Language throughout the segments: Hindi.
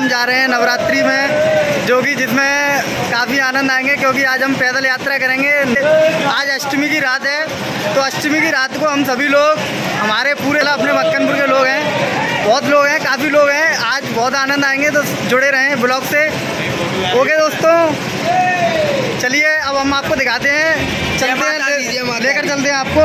हम जा रहे हैं नवरात्रि में जो कि जिसमें काफ़ी आनंद आएँगे क्योंकि आज हम पैदल यात्रा करेंगे। आज अष्टमी की रात है तो अष्टमी की रात को हम सभी लोग हमारे पूरे अपने मक्कनपुर के लोग हैं बहुत लोग हैं काफ़ी लोग हैं आज बहुत आनंद आएँगे तो जुड़े रहें ब्लॉग से। ओके दोस्तों चलिए अब हम आपको दिखाते हैं चलते हैं लेकर चलते हैं आपको।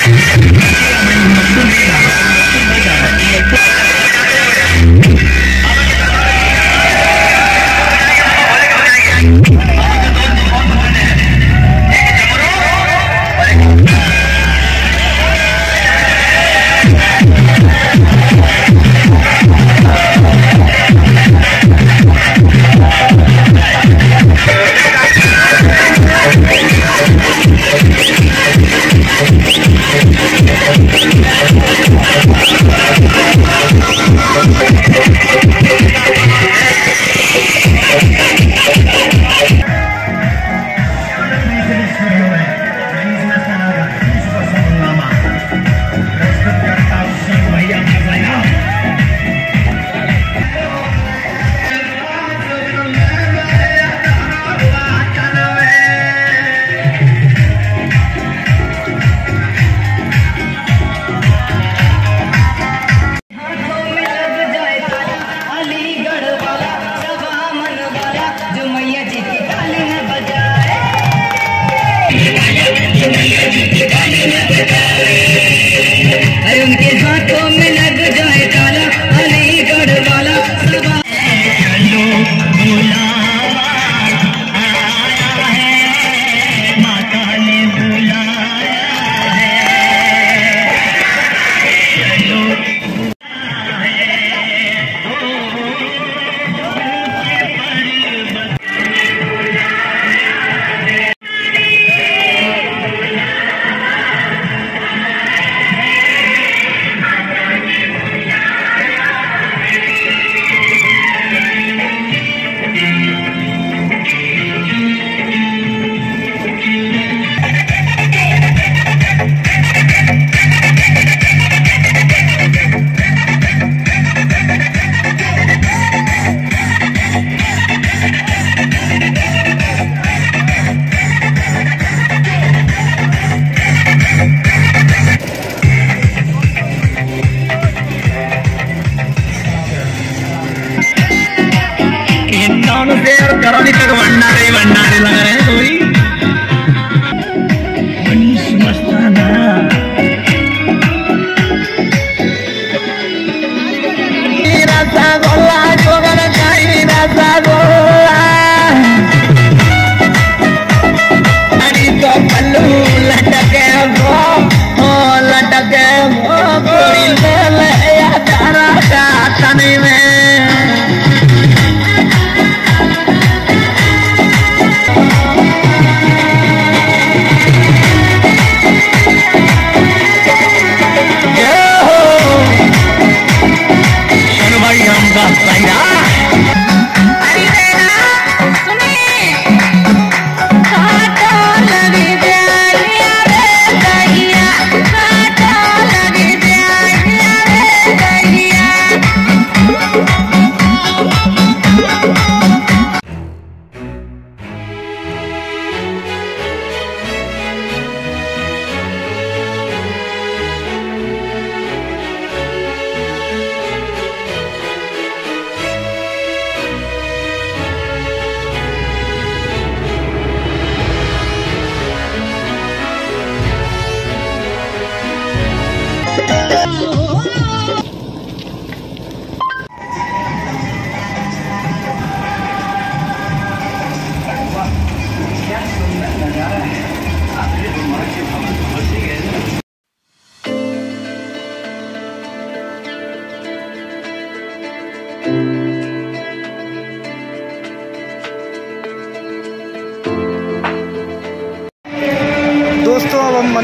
Bye.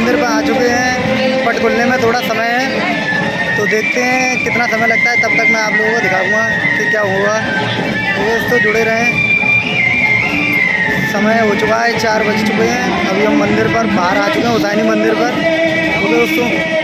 मंदिर पर आ चुके हैं पट खुलने में थोड़ा समय है। तो देखते हैं कितना समय लगता है, तब तक मैं आप लोगों को दिखाऊँगा कि क्या हुआ। तो दोस्तों जुड़े रहें। समय हो चुका है, चार बज चुके हैं। अभी हम मंदिर पर बाहर आ चुके हैं हुसैनी मंदिर पर। ओके दोस्तों।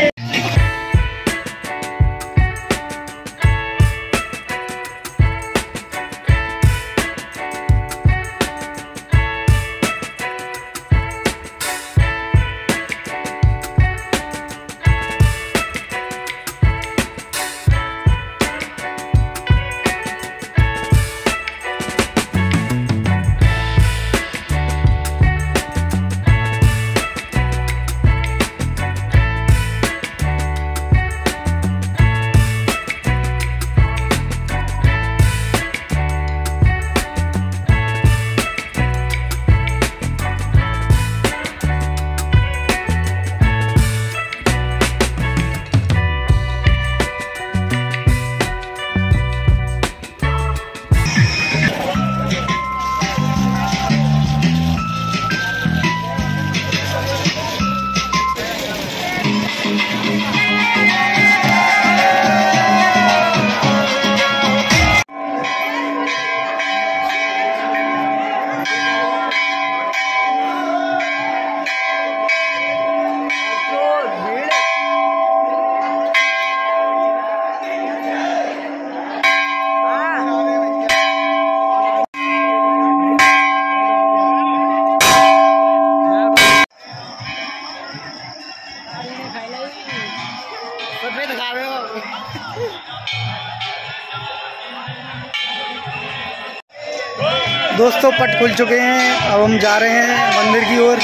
दोस्तों, पट खुल चुके हैं। अब हम जा रहे हैं मंदिर की ओर।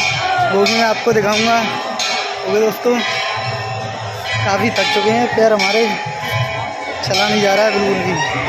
वो भी मैं आपको दिखाऊँगा। ओके दोस्तों, काफ़ी थक चुके हैं। पैर हमारे चला नहीं जा रहा है बिल्कुल भी।